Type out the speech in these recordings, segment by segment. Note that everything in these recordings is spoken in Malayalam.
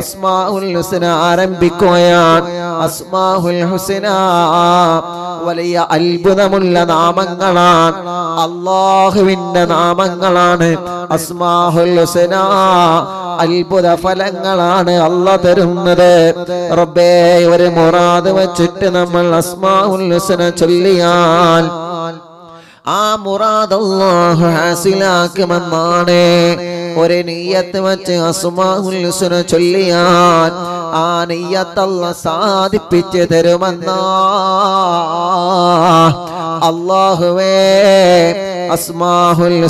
അസ്മാഉൽ ഹുസ്ന ആരംഭിക്കുകയാണ്. അസ്മാഹുൽ ഹുസ്ന വലിയ അത്ഭുതമുള്ള നാമങ്ങളാണ്. അള്ളാഹുവിന്റെ നാമങ്ങളാണ്. അസ്മാഹുൽ ഹുസന അത്ഭുത ഫലങ്ങളാണ് അല്ല തരുന്നത്. റബ്ബേ ഒരു മുറാദ് വച്ചിട്ട് നമ്മൾ അസ്മാഹുൽ ഹുസന ചൊല്ലിയാൽ ആ മുറാദ് അല്ലാഹു ഹാസിലാക്കുമെന്നാണ്. ഒരു നീയത്ത് വെച്ച് അസുമാൻ ഹുസ്ന ചൊല്ലിയാൽ ആ നെയ്യത്തല്ല സാധിപ്പിച്ച് തരുമെന്ന. അള്ളാഹുവേ അസ്മാഹുൽ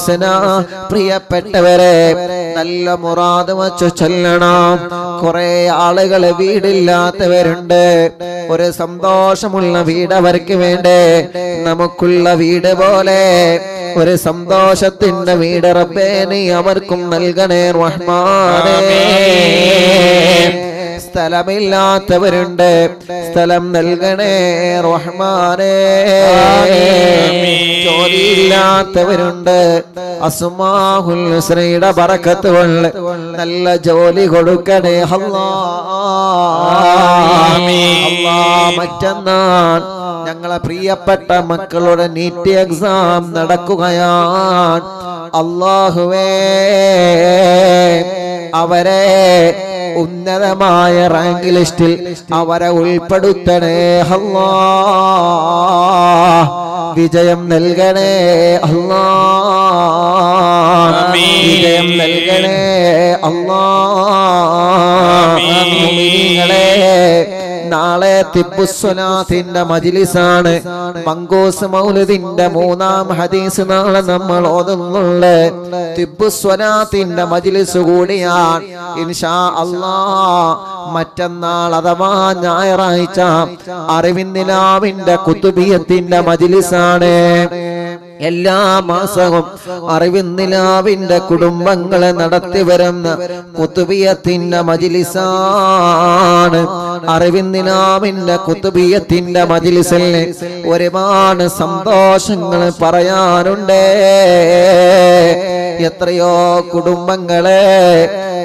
പ്രിയപ്പെട്ടവരെ നല്ല മുറാദ് വച്ചു ചൊല്ലണം. കുറെ ആളുകൾ വീടില്ലാത്തവരുണ്ട്. ഒരു സന്തോഷമുള്ള വീട് അവർക്ക് വേണ്ടേ? നമുക്കുള്ള വീട് പോലെ ഒരു സന്തോഷത്തിന്റെ വീടറപ്പേ നീ അവർക്കും നൽകണേ റഹ്മാനേ. സ്ഥലമില്ലാത്തവരുണ്ട്. സ്ഥലം നൽകണേ റഹ്മാനേ. ജോലിയില്ലാത്തവരുണ്ട്. അസുമാഹുൽ ശ്രീയുടെ പറക്കത്ത് കൊണ്ട് നല്ല ജോലി കൊടുക്കണേ അല്ലാ അല്ലാ മറ്റന്നാൾ ഞങ്ങളെ പ്രിയപ്പെട്ട മക്കളുടെ നീറ്റ് എക്സാം നടക്കുകയാണ്. അള്ളാഹുവേ അവരെ ഉന്നതമായ റാങ്ക് ലിസ്റ്റിൽ അവരെ ഉൾപ്പെടുത്തണേ അല്ലാ. വിജയം നൽകണേ അല്ലാ. വിജയം നൽകണേ അല്ലാ. നാളെ തിപ്പുസ്വനാഥിന്റെ മജിലിസാണ്. മങ്കോസ് മൗലദിന്റെ മൂന്നാം ഹദീസ് നാളെ നമ്മൾ ഓതുന്നുണ്ട്. തിപ്പുസ്വനാഥിന്റെ മജിലിസ് കൂടിയാണ് ഇൻഷാ അള്ളാ മറ്റന്നാൾ അഥവാ ഞായറാഴ്ച അറിവിന്ദിലാവിന്റെ കുത്തുബിയത്തിന്റെ മജിലിസാണ്. എല്ലാ മാസവും അറിവിന്ദിലാവിന്റെ കുടുംബങ്ങളെ നടത്തി വരുന്ന കുത്തുബിയത്തിന്റെ മജിലിസാണ്. അറിവിന്ദിലാവിന്റെ കുത്തുബിയത്തിന്റെ മജിലിസിൽ ഒരുപാട് സന്തോഷങ്ങൾ പറയാനുണ്ട്. എത്രയോ കുടുംബങ്ങളെ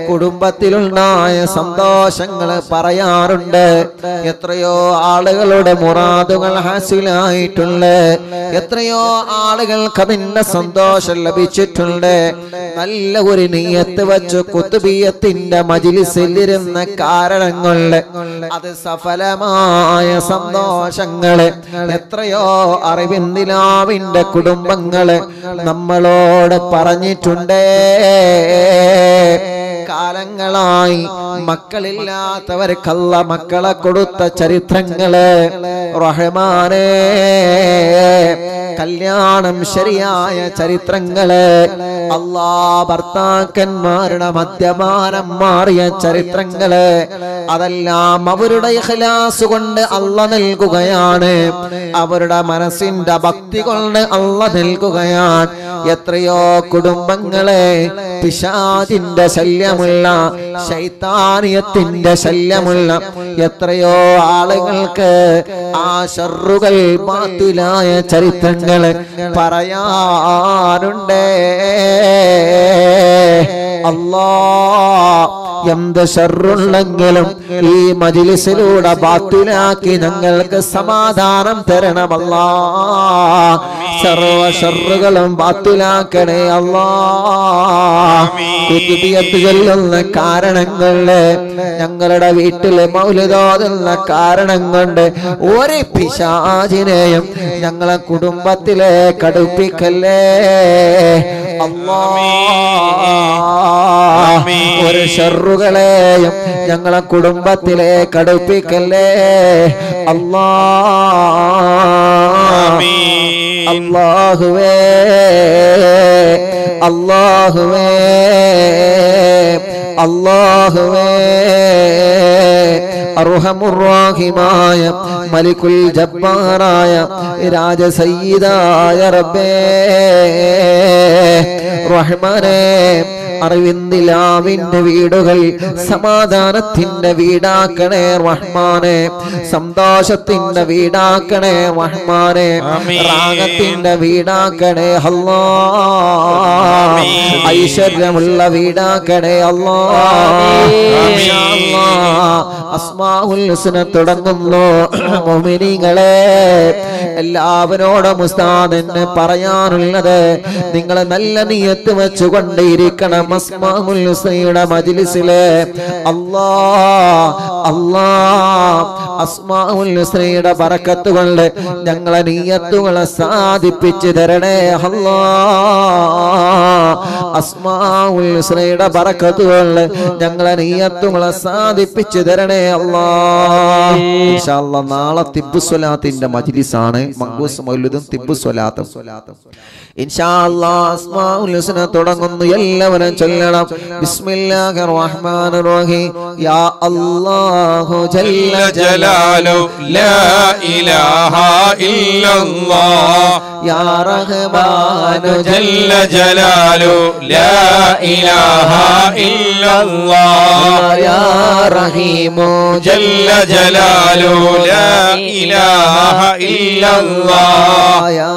കുടുംബത്തിലുണ്ടായ സന്തോഷങ്ങൾ പറയാറുണ്ട്. എത്രയോ ആളുകളുടെ മുറാദുകൾ ഹാസിലായിട്ടുണ്ട്. എത്രയോ ആളുകൾക്ക് അതിന്റെ സന്തോഷം ലഭിച്ചിട്ടുണ്ട്. നല്ല ഒരു നീയത്ത് വെച്ച് കുത്തുബീയത്തിന്റെ മജിലിസിലിരുന്ന കാരണങ്ങൾ അത് സഫലമായ സന്തോഷങ്ങൾ എത്രയോ അറിവിന്ദിലാവിന്റെ കുടുംബങ്ങൾ നമ്മളോട് പറഞ്ഞിട്ടുണ്ടേ. കാലങ്ങളായി മക്കളില്ലാത്തവർക്കല്ല മക്കളെ കൊടുത്ത ചരിത്രങ്ങൾ. റഹ്മാനേ കല്യാണം ശരിയായ ചരിത്രങ്ങൾ. അല്ലാ ഭർത്താക്കന്മാരുടെ മദ്യപാനം മാറിയ ചരിത്രങ്ങൾ. അതെല്ലാം അവരുടെ ഇഖ്ലാസ് കൊണ്ട് അള്ള നൽകുകയാണ്. അവരുടെ മനസ്സിന്റെ ഭക്തി കൊണ്ട് അല്ല നൽകുകയാണ്. എത്രയോ കുടുംബങ്ങളെ പിശാദിന്റെ ശല്യമുള്ള ശൈത്താനിയത്തിന്റെ ശല്യമുള്ള എത്രയോ ആളുകൾക്ക് ആ ഷറുകൾ മാത്തിലായ ചരിത്രങ്ങൾ പറയാനുണ്ടേ അല്ലാ എന്ത് ഷെറുണ്ടെങ്കിലും ഈ മജിലിസിലൂടെ ബാത്തിലാക്കി ഞങ്ങൾക്ക് സമാധാനം തരണമല്ല. സർവ ഷെറുകളും ബാത്തിലാക്കണേ അല്ലാ. കുത്തുബിയത്ത് ചൊല്ലുന്ന കാരണങ്ങൾ ഞങ്ങളുടെ വീട്ടിലെ മൗലിതോതുന്ന കാരണം കൊണ്ട് ഒരു പിശാചിനെയും ഞങ്ങളെ കുടുംബത്തിലെ കടുപ്പിക്കല്ലേ. അല്ലാ. ഒരു ഷറുകളെയും ഞങ്ങളെ കുടുംബത്തിലെ കടുപ്പിക്കല്ലേ? അല്ലാ. അള്ളാഹുവേ അള്ളാഹുവേ അള്ളാഹുവേ അർഹമുറാഹിമായ മലിക്കുൽ ജബ്ബാറായ രാജസയ്യിദായ റബ്ബേ. റഹ്മാനേ അറിവിന്ദിലാവിന്റെ വീടുകൾ സമാധാനത്തിന്റെ വീടാക്കണേ റഹ്മാനെ. സന്തോഷത്തിന്റെ വീടാക്കണേ റഹ്മാനെ. രാഗത്തിന്റെ വീടാക്കണേ അല്ലാ. ഐശ്വര്യമുള്ള വീടാക്കണേ അല്ലാ. ആമീൻ. ഇൻഷാ ഹുസ്ന തുടങ്ങുന്നു. മുഅ്മിനീങ്ങളെ എല്ലാവരോടും ഉസ്താദ് എന്നെ പറയാനുള്ളത് നിങ്ങൾ നല്ല നിയത്ത് വെച്ചുകൊണ്ടിരിക്കണം അസ്മാഉൽ ഹുസ്നയുടെ മജ്ലിസിലെ. അല്ലാ അല്ലാ അസ്മാഉൽ ഹുസ്നയുടെ ബറക്കത്ത് കൊണ്ട് ഞങ്ങളെ നിയത്തുകളെ സാധിപ്പിച്ചു തരണേ. അല്ലാ അസ്മാഉൽ ഹുസ്നയുടെ ബറക്കത്ത് കൊണ്ട് ഞങ്ങളെ നിയത്തുകളെ സാധിപ്പിച്ചു തരണേ. അല്ലാ നാളെ തിബ്ബുസ്വലാത്തിന്റെ സ്വലാത്തിന്റെ ആണ് മങ്കൂസ് മൗലുദും തിബ്ബുസ്വലാത്തും. സ്വലാത്തും ഇൻഷാല്ലാസ്മാഉൽഹുസ്ന തുടങ്ങുന്നു. എല്ലാവരും ചൊല്ലണം. ബിസ്മില്ലാഹിർ റഹ്മാനിർ റഹീം യാ അല്ലാഹു ജല്ല ജലാലു ലാ ഇലാഹ ഇല്ലല്ലാഹ്. യാ റഹ്മാനു ജല്ല ജലാലു ലാ ഇലാഹ ഇല്ലല്ലാഹ്. യാ റഹീമു ജല്ല ജലാലു ലാ ഇലാഹ ഇല്ലല്ലാഹ്. യാ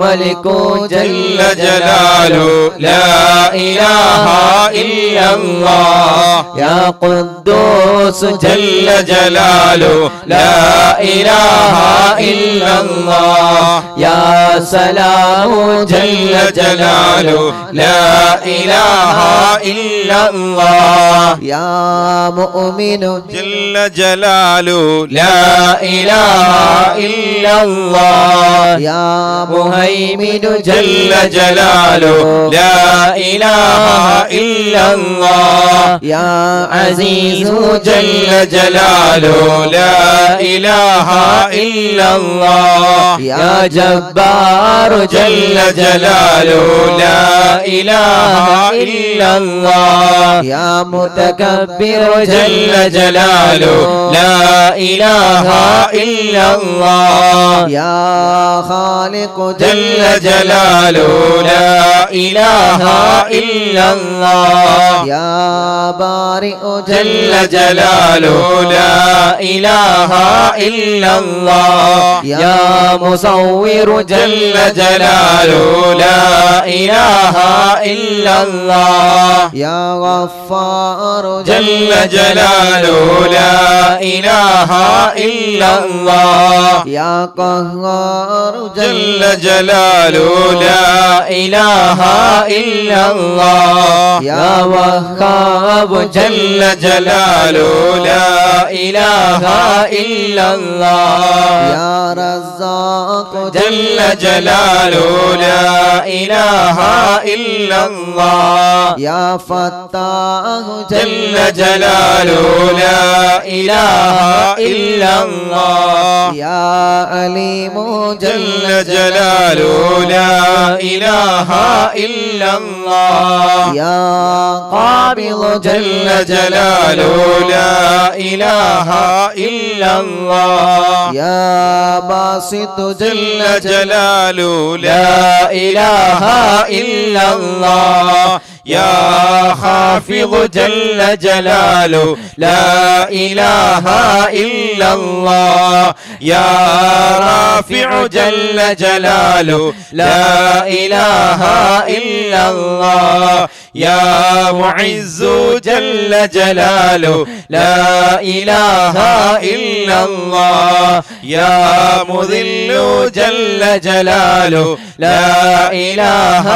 മലികു جل جلاله لا إله إلا الله. يا قدوس جل جلاله لا إله إلا الله. يا سلام جل جلاله لا إله إلا الله. يا مؤمن جل جلاله لا إله إلا الله. يا مهيمن جل جلاله لا إله إلا الله. يا عزيز جل جلاله لا إله إلا الله. يا جبار جل جلاله لا إله إلا الله. يا متكبر جل جلاله لا إله إلا الله. يا خالق جل جلاله لا إله إلا الله. يا بارئ جل جلاله لا إله إلا الله. يا مصور جل جلاله لا إله إلا الله. يا غفار جل جلاله لا إله إلا الله. يا قهار جل جلاله لا إله إلا الله. يا وهاب الله جل جلاله لا إله إلا الله. يا رزاق جل جلاله لا إله إلا الله. يا فتاه جل جلاله لا إله إلا الله. يا عليم جل جلاله لا إله إلا الله. يا قابض جل جلاله لا إله إلا الله. يا باسط جل جلاله لا إله إلا الله. يا خافض جل جلاله لا إله إلا الله. يا رافع جل جلاله لا إله إلا الله. يا معز جل جلاله لا إله إلا الله. يا مذل جل جلاله لا إله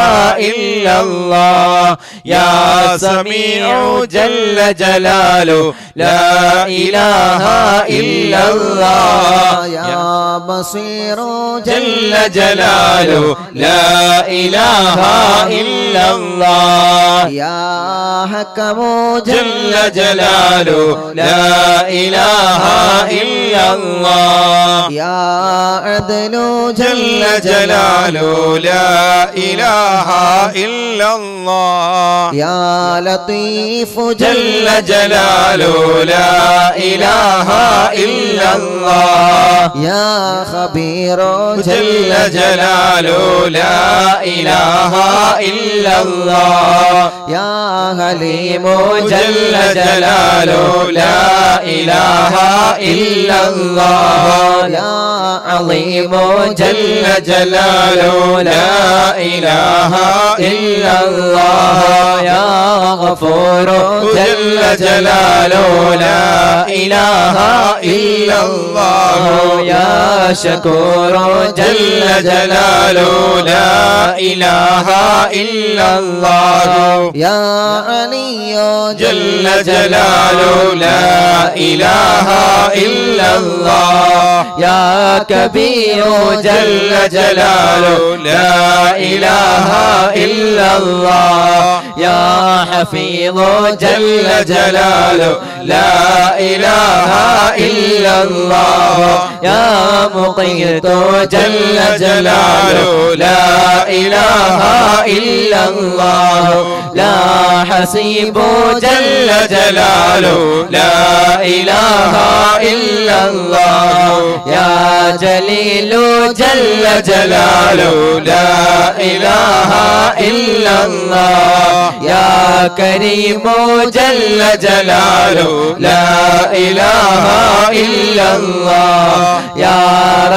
إلا الله. يا سميع جل جلاله لا إله إلا الله. യാ بصير جل جلاله. لا إله إلا الله. يا حكم جل جلاله لا إله إلا الله. يا عدل جل جلاله لا إله إلا الله. يا لطيف جل جلاله لا إله إلا الله. يا خبير جل جلاله لا إله إلا الله. يا حليم جل جلاله لا إله إلا الله. يا عظيم جل جلاله لا إله إلا الله. يا غفور جل جلاله لا إله إلا الله. يا شكور جل جلاله لا إله إلا الله. يا علي جل جلاله لا إله إلا الله. يا كبير جل جلاله لا إله إلا الله. يا حفيظ جل جلاله لا إله إلا الله. يا مقيت جل جلاله. لا إله إلا الله. لا حسيب جل جلاله. لا إله إلا الله. يا جليل جل جلاله. لا إله إلا الله. يا كريم جل جلاله. لا إله إلا الله. يا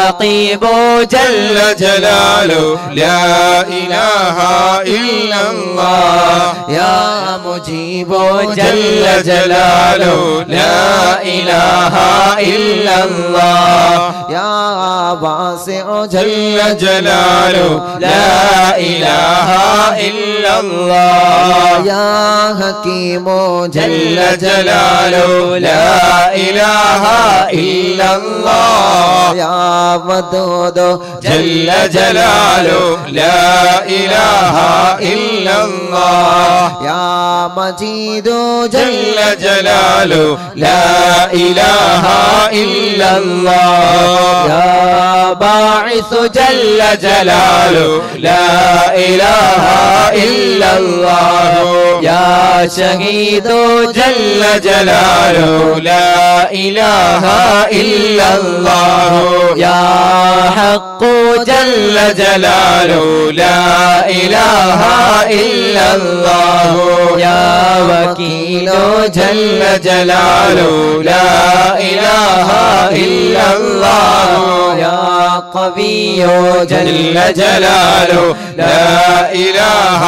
رقيب جل جلاله. لا إله إلا الله. يا مجيب جل جلاله. لا إله إلا الله. يا واسع جل جلاله. لا إله إلا الله. يا حكيم جل جلاله. لا إله إلا الله يا ودود جل جلاله لا إله إلا الله يا مجيد جل جلاله لا إله إلا الله يا باعث جل جلاله لا إله إلا الله يا شهيد جل جلاله لا إله إلا الله. يا حق جل جلاله. لا إله إلا الله. يا وكيل جل جلاله. لا إله إلا الله. يا قوي جل جلاله. لا الہ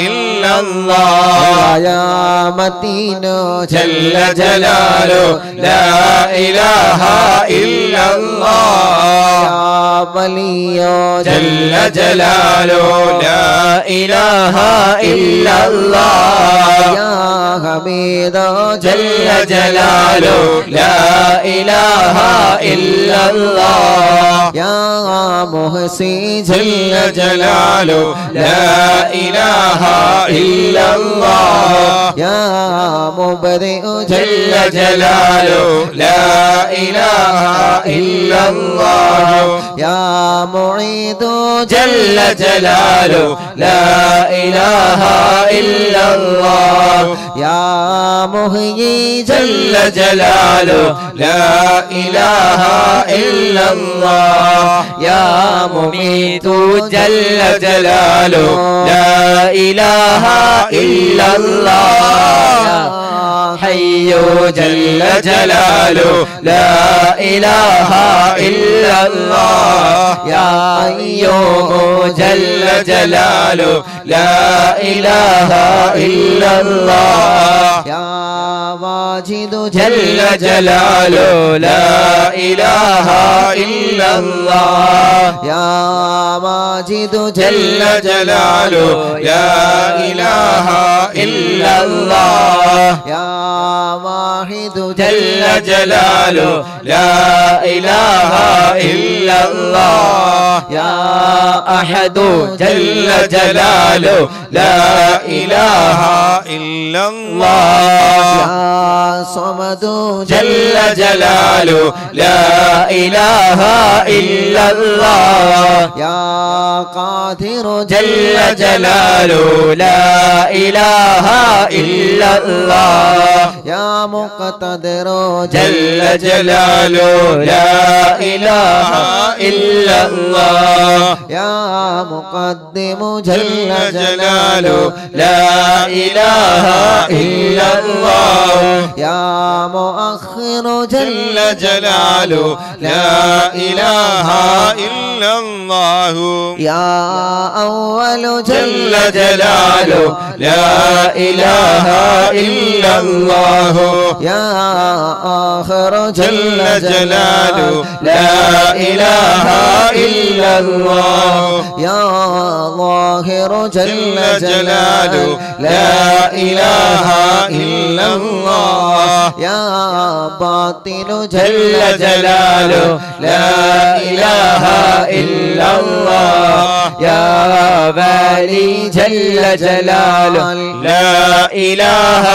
الا اللہ یا مدینہ جل جلالو لا الہ الا اللہ یا ملیو جل جلالو لا الہ الا اللہ یا حمیدو جل جلالو لا الہ الا اللہ يا محسن جل جلاله لا إله إلا الله. يا مبرئ جل جلاله لا إله إلا الله. يا معيد جل جلاله لا إله إلا الله. يا مهيي جل جلاله لا إله إلا الله. يا مميت جل جلاله لا إله إلا الله. حي جل جلاله لا إله إلا الله. يا أيوب جل جلاله لا إله إلا الله. يا واجد جل جلاله لا إله إلا الله. يا ماجد جل جلاله لا إله إلا الله. يا واحد جل جلاله لا إله إلا الله. يا أحد جل جلاله لا إله إلا الله. يا صمد جل جلاله لا إله إلا الله. يا قادر جل جلاله لا إله إلا الله. يا مقتدر جل جلاله لا إله إلا الله. يا مقدم جل جلاله لا إله إلا الله. يا مؤخر جل جلاله لا إله إلا الله. يا أول جل جلاله لا إله إلا الله. يا آخر جل جلاله لا إله إلا الله. يا ظاهر جل جل جلاله لا إله إلا الله. يا باطن جل جلاله لا إله إلا الله. يا بالي جل جلاله لا إله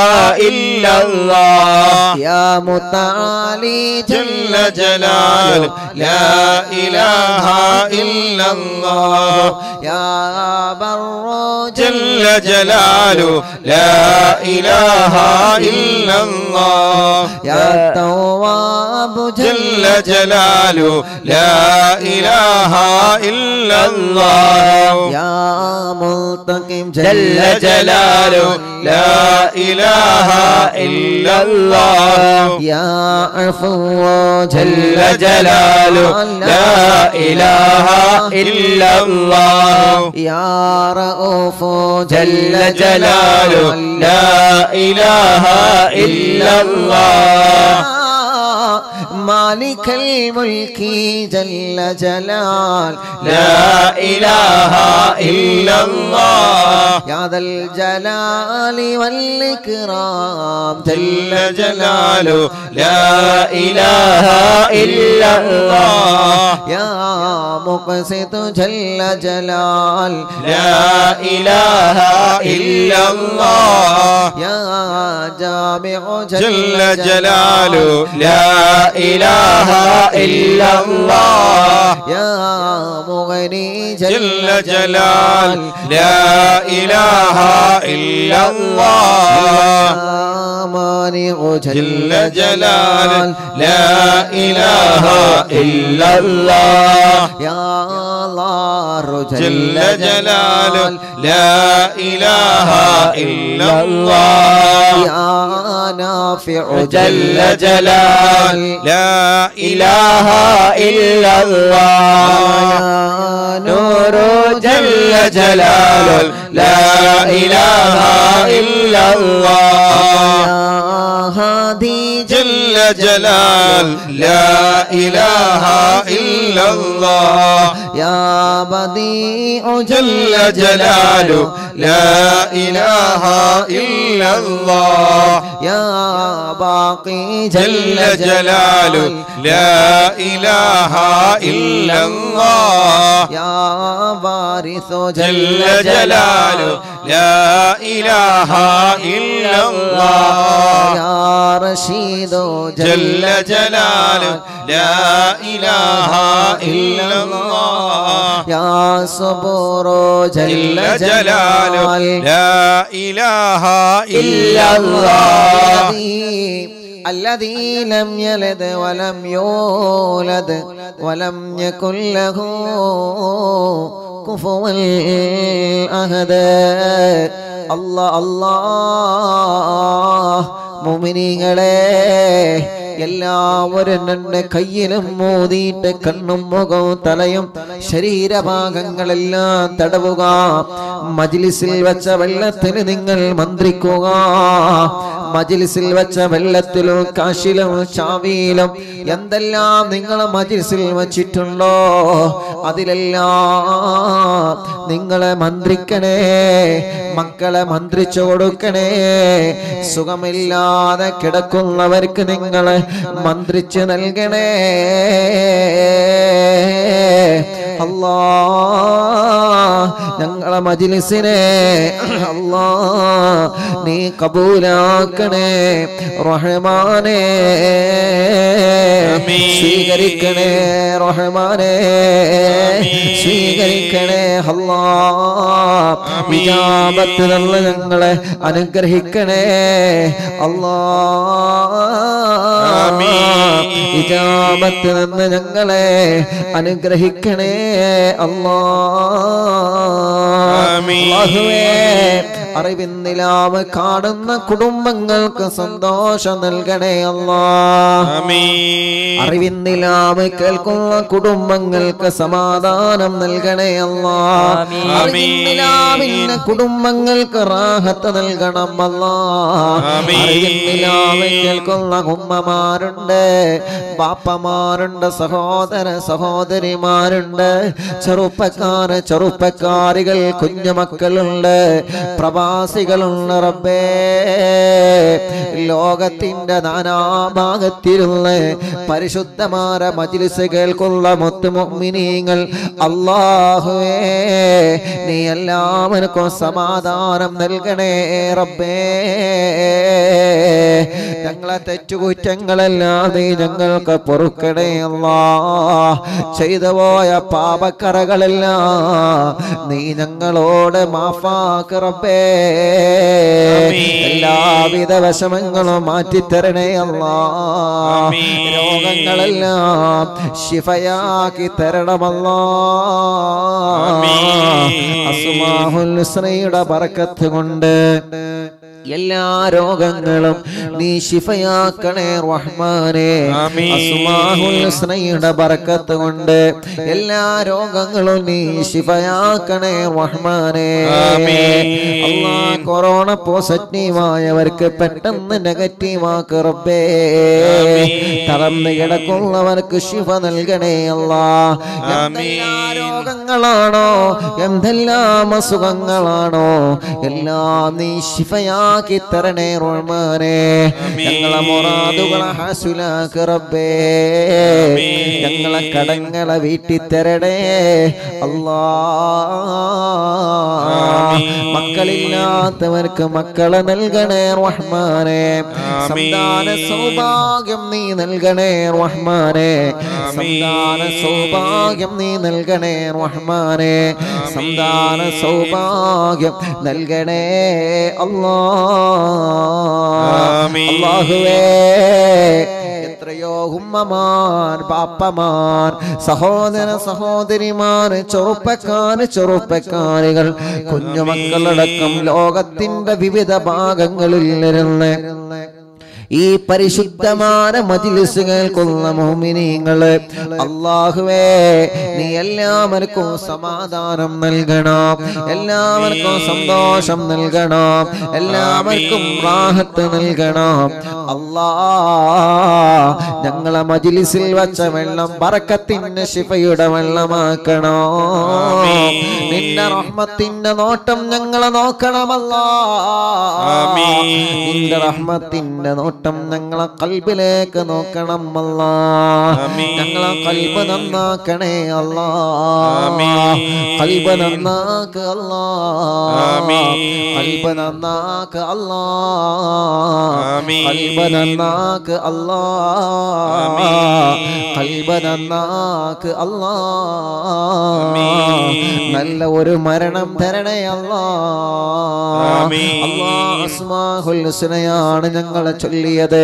إلا الله. يا متعالي جل جلاله لا إله إلا الله. يا بر جل جلاله. لا إله إلا الله. يا تواب جل جلاله. لا إله إلا الله. يا ملتقم جل جلاله لا إله إلا الله. يا عفو جل جلاله لا إله إلا الله. يا رؤوف جل جلاله. لا إله إلا الله. مالك الملك جل جلال. لا إله إلا الله. يا ذا الجلال والإكرام. جل جلاله. لا إله إلا الله. يا مقسط جل جلال. لا إله إلا الله. يا جامع جل جلاله. لا إله إلا الله. يا مغني جل جلال. لا إله إلا الله. مانع جل جلال. لا إله إلا الله. يا الله جل جلاله لا إله إلا الله. يا نافع جل جلال لا إله إلا الله. نور جل جلاله. لا إله إلا الله. جل جلال لا إله إلا الله. يا بديع جل جلاله لا إله إلا الله. يا باقي جل جلاله. لا إله إلا الله. يا وارث جل جلاله. لا إله إلا الله. يا رشيد جل جلاله. لا إله إلا الله. يا صبور جل جل جلاله. لا إله إلا إلا الله الذي الذي لم يلد ولم يولد ولم يكن له كفوا أحد الله الله മുമിനികളെ എല്ലാവരും എന്നെ കയ്യിലും മോതിയിട്ട് കണ്ണും മുഖവും തലയും ശരീരഭാഗങ്ങളെല്ലാം തടവുക. മജിലിസിൽ വെച്ച വെള്ളത്തിന് നിങ്ങൾ മന്ത്രിക്കുക. മജിലിസിൽ വെച്ച വെള്ളത്തിലും കാശിലും ചാവിയിലും എന്തെല്ലാം നിങ്ങൾ മജിലിസിൽ വച്ചിട്ടുണ്ടോ അതിലെല്ലാം നിങ്ങളെ മന്ത്രിക്കണേ മക്കളെ മന്ത്രിച്ചു കൊടുക്കണേ. സുഖമില്ലാതെ കിടക്കുന്നവർക്ക് നിങ്ങൾ മന്ത്രിച്ചു നൽകണേ. അല്ലാ ഞങ്ങളെ മജിലിസിനെ അല്ലാ നീ കബൂലാക്കണേ റഹ്മാനേ. സ്വീകരിക്കണേ റഹ്മാനേ സ്വീകരിക്കണേ അല്ലാ. വിജാപത്ത് നല്ല ഞങ്ങളെ അനുഗ്രഹിക്കണേ അല്ലാ. വിജാപത്ത് നിന്ന് ഞങ്ങളെ അനുഗ്രഹിക്കണേ അല്ലാ ആമീൻ. അല്ലാഹുവേ അറിവിന്നിലാവ് കാണുന്ന കുടുംബങ്ങൾക്ക് സന്തോഷം നൽകണേ അല്ലാ അറിവിന്നിലാവ് കേൾക്കുന്ന കുടുംബങ്ങൾക്ക് സമാധാനം നൽകണേ അല്ലാ. അറിവിന്നിലാവിന്റെ കുടുംബങ്ങൾക്ക് റാഹത്ത് നൽകണം അല്ലാ. അറിവിന്നിലാവ് കേൾക്കുന്ന ഉമ്മമാരുണ്ട് പാപ്പമാരുണ്ട് സഹോദര സഹോദരിമാരുണ്ട് ചെറുപ്പക്കാര് ചെറുപ്പക്കാരികൾ കുഞ്ഞുമക്കളുണ്ട് പ്രവാസികളുണ്ട് റബ്ബേ. ലോകത്തിന്റെ നാനാഭാഗത്തിരുന്ന് പരിശുദ്ധമാര മജിലിസ് കേൾക്കുള്ള മുത്തുമൊമിനീങ്ങൾ അള്ളാഹുവേ നീ എല്ലാവർക്കും സമാധാനം നൽകണേ റബ്ബേ. ഞങ്ങളെ തെറ്റുകുറ്റങ്ങളെല്ലാം നീ ഞങ്ങൾക്ക് പൊറുക്കണേ അല്ലാ. ചെയ്തു പോയ പാപക്കറകളെല്ലാം നീ ഞങ്ങളോട് മാഫാക്ക് റബ്ബേ. എല്ലാവിധ വിഷമങ്ങളും മാറ്റിത്തരണേ അല്ല. രോഗങ്ങളെല്ലാം ശിഫയാക്കി തരണമല്ല. അസുമാഹുൽ ശ്രീയുടെ ബർക്കത്ത് കൊണ്ട് എല്ലാ രോഗങ്ങളും നീ ശിഫയാക്കണേ റഹ്മാനെ. അസുമാഹുൽ ബർക്കത്ത് കൊണ്ട് എല്ലാ രോഗങ്ങളും നീ ശിഫയാക്കണേ റഹ്മാനെ. കൊറോണ പോസിറ്റീവായവർക്ക് പെട്ടെന്ന് നെഗറ്റീവ് ആക്ക് റബ്ബേ തറന്ന് കിടക്കുന്നവർക്ക് ശിഫ നൽകണേ അല്ലാ രോഗങ്ങളാണോ? എന്തെല്ലാം അസുഖങ്ങളാണോ? എല്ലാം നീ ശിഫയാക്കി തരണേ റഹ്മാനെ. ഞങ്ങളെ മുറാദുകളെ ഹാസുലാക്ക് റബ്ബേ. ഞങ്ങളെ കടങ്ങളെ വീട്ടി തരണേ അല്ലാ മക്കളില്ലാത്തവർക്ക് മക്കളെ നൽകണേ റഹ്മാനെ. സന്താന സൗഭാഗ്യം നീ നൽകണേ റഹ്മാനെ. സന്താന സൗഭാഗ്യം നീ നൽകണേ റഹ്മാനെ. സന്താന സൗഭാഗ്യം നൽകണേ അല്ലാ എത്രയോ ഉമ്മമാർ പാപ്പമാർ സഹോദര സഹോദരിമാർ ചെറുപ്പക്കാർ ചെറുപ്പക്കാരികൾ കുഞ്ഞുമക്കളടക്കം ലോകത്തിന്റെ വിവിധ ഭാഗങ്ങളിൽ ഇരുന്ന് ഈ പരിശുദ്ധമായ മജിലിസ് കേൾക്കുന്ന മോമിനിങ്ങൾ. അള്ളാഹുവേ നീ എല്ലാവർക്കും സമാധാനം നൽകണം. എല്ലാവർക്കും സന്തോഷം നൽകണം. എല്ലാവർക്കും റാഹത്ത് നൽകണം. അല്ലാ ഞങ്ങളെ മജിലിസിൽ വച്ച വെള്ളം പറക്കത്തിന് ശിഫയുടെ വെള്ളമാക്കണോ? നിന്റെ റഹ്മത്തിന്റെ നോട്ടം ഞങ്ങളെ നോക്കണമല്ലാ. നിന്റെ റഹ്മത്തിന്റെ നോട്ടം ഞങ്ങളെ കൽബിലേക്ക് നോക്കണം അല്ല. ഞങ്ങളെ കൽബ് നന്നാക്കണേ അല്ല. കൽബ് നന്നാക്ക് അല്ല. കൽബ് നന്നാക്ക് അല്ല. കൽബ് നന്നാക്ക് അല്ല. കൽബ് നന്നാക്ക് അല്ല. നല്ല ഒരു മരണം തരണേ അല്ലാ ആമീൻ. അല്ലാ അസ്മാഹുൽ ഹുസ്നയാണ് ഞങ്ങളെ ചൊല്ലിയത്.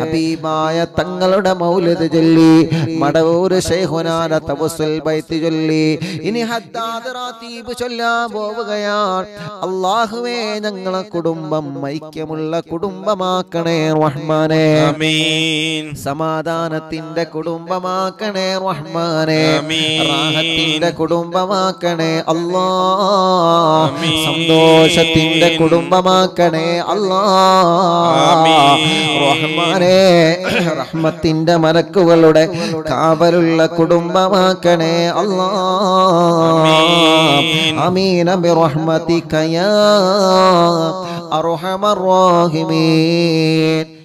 ഹബീബായ തങ്ങളുടെ മൗലിദ് ചൊല്ലി. മടവൂർ ശേഖുനാര തവസ്സുൽ ബൈത്ത് ചൊല്ലി. ഇനി ഹദ്ദാദ് റാത്തീബ് ചൊല്ലാൻ പോവുകയാണ്. അള്ളാഹുവേ ഞങ്ങളെ കുടുംബം ഐക്യമുള്ള കുടുംബമാക്കണേ റഹ്മാനെ. സമാധാനത്തിന്റെ കുടുംബമാക്കണേ റഹ്മാനെ. റാഹത്തിന്റെ കുടുംബമാക്കണേ അല്ലാ സന്തോഷത്തിന്റെ കുടുംബമാക്കണേ അല്ലാ. ആമീൻ. റഹ്മാനെ റഹ്മത്തിന്റെ മലക്കുകളുടെ കാവലുള്ള കുടുംബമാക്കണേ അല്ലാ. അമീന ബിറഹ്മതിക യാ അർഹമർ റഹീമീൻ.